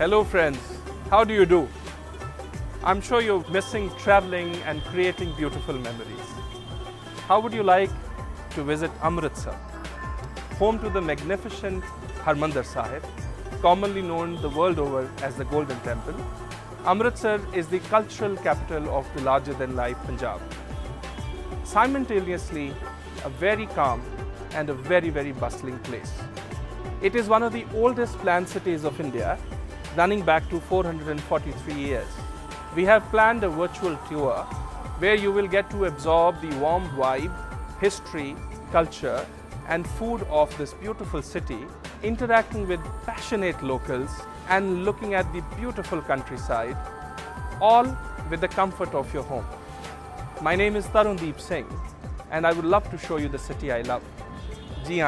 Hello friends, how do you do? I'm sure you're missing traveling and creating beautiful memories. How would you like to visit Amritsar, home to the magnificent Harmandir Sahib, commonly known the world over as the Golden Temple? Amritsar is the cultural capital of the larger-than-life Punjab. Simultaneously, a very calm and a very, very bustling place. It is one of the oldest planned cities of India, running back to 443 years. We have planned a virtual tour where you will get to absorb the warm vibe, history, culture and food of this beautiful city, interacting with passionate locals and looking at the beautiful countryside, all with the comfort of your home. My name is Tarundeep Singh and I would love to show you the city I love. Ji